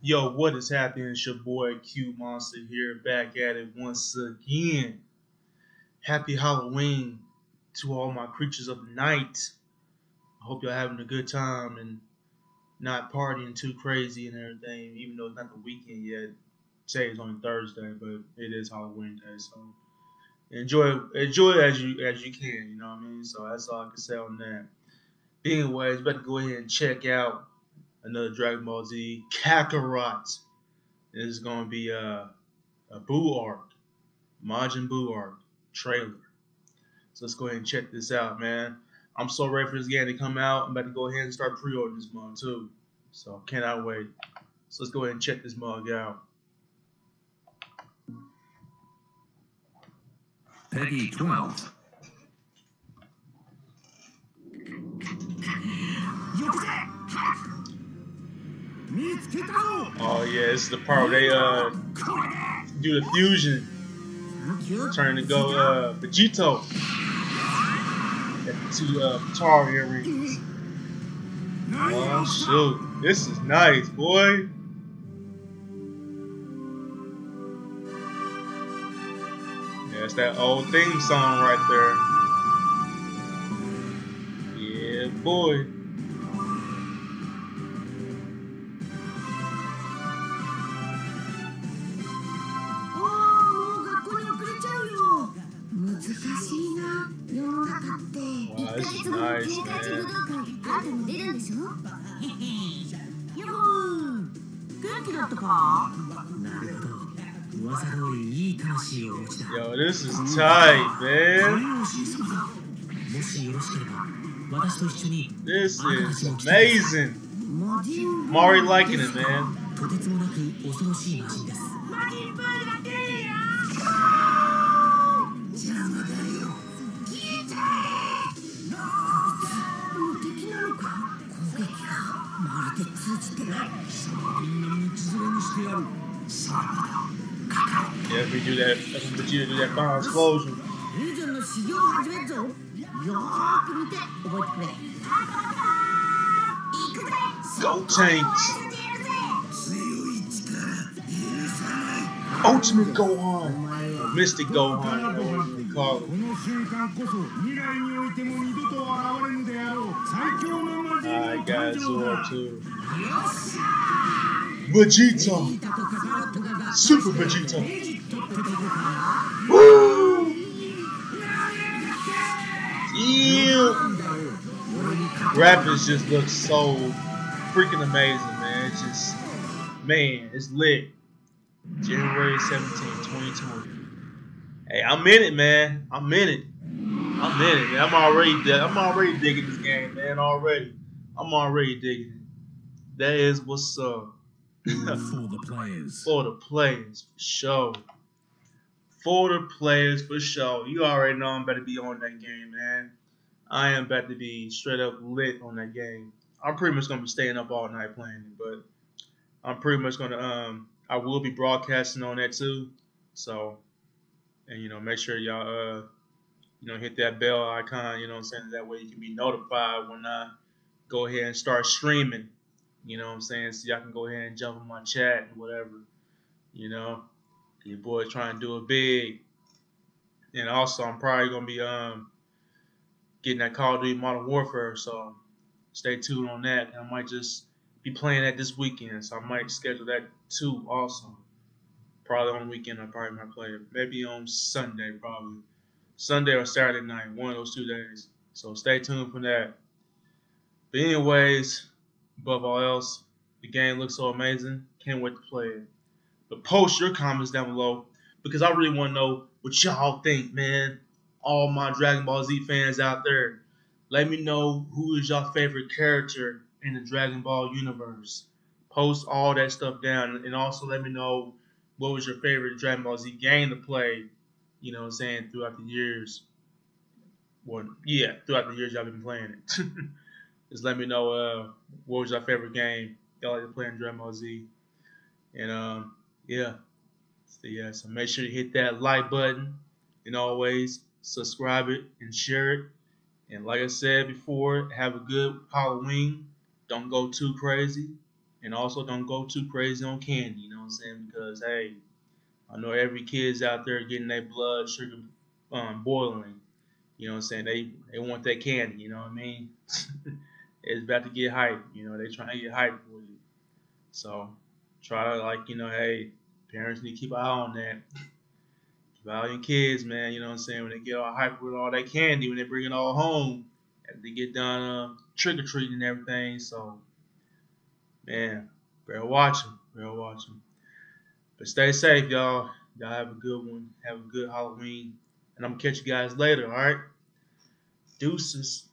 Yo, what is happening? It's your boy Q Monster here, back at it once again. Happy Halloween to all my creatures of the night. I hope y'all having a good time and not partying too crazy and everything, even though it's not the weekend yet. Say it's only Thursday, but it is Halloween day, so enjoy enjoy as you as you can, you know what I mean? So that's all I can say on that. Anyways, better go ahead and check out another Dragon Ball Z Kakarot. This is gonna be a a Buu arc, Majin Buu arc trailer. So let's go ahead and check this out, man. I'm so ready for this game to come out. I'm about to go ahead and start pre-ordering this mug too. So cannot wait. So let's go ahead and check this mug out. Peggy 12. Oh yeah, this is the part where they uh do the fusion, turn to go uh Vegito. Two uh guitar earrings. Oh shoot, this is nice, boy. Yeah, it's that old theme song right there. Yeah, boy. this nice, man. Yo, this is tight, man. This is amazing. Mari liking it, man. まるで通じてないみんな道連れにしてやる。さあ、 Yeah, if we do that, if we Vegeta do that final explosion. フュージョンの修行を始めるぞよーく見て覚えてくれ行くぜ Go Tanks! Ultimate Gohan. Mystic Gohan. I got Zoro too. Vegeta. Super Vegeta. Woo! Yeah. Rappers just look so freaking amazing, man. It's just, man, it's lit. January 17, 2020. Hey, I'm in it, man. I'm in it. I'm in it, man. I'm already, I'm already digging this game, man. Already, I'm already digging it. That is what's up for the players. for the players for sure. For the players for sure. You already know I'm about to be on that game, man. I am about to be straight up lit on that game. I'm pretty much gonna be staying up all night playing it, but I'm pretty much gonna um I will be broadcasting on that too. So and you know make sure y'all uh you know hit that bell icon, you know what I'm saying? That way you can be notified when I go ahead and start streaming. You know what I'm saying? So y'all can go ahead and jump in my chat and whatever. You know, your boy trying to do it big. And also, I'm probably gonna be um getting that Call of Duty Modern Warfare. So stay tuned on that. I might just be playing that this weekend. So I might schedule that too. Also, probably on weekend. I probably might play it. Maybe on Sunday, probably Sunday or Saturday night. One of those two days. So stay tuned for that. But anyways, above all else, the game looks so amazing. Can't wait to play it. But post your comments down below because I really want to know what y'all think, man. All my Dragon Ball Z fans out there, let me know who is your favorite character in the Dragon Ball universe. Post all that stuff down and also let me know what was your favorite Dragon Ball Z game to play, you know what I'm saying, throughout the years. Well, yeah, throughout the years y'all been playing it. Just let me know uh, what was your favorite game y'all like to play in Dragon Ball Z. And um, yeah, so yeah, so make sure you hit that like button and always subscribe it and share it. And like I said before, have a good Halloween. Don't go too crazy. And also don't go too crazy on candy, you know what I'm saying? Because hey, I know every kid's out there getting their blood sugar um, boiling. You know what I'm saying? They they want that candy, you know what I mean? it's about to get hype, you know, they trying to get hype for you. So try to like, you know, hey, parents need to keep an eye on that. Keep an eye on your kids, man, you know what I'm saying? When they get all hype with all that candy, when they bring it all home, they get done uh, trick or treating and everything. So man, better watch them. Better watch them. But stay safe, y'all. Y'all have a good one. Have a good Halloween. And I'm going to catch you guys later, all right? Deuces.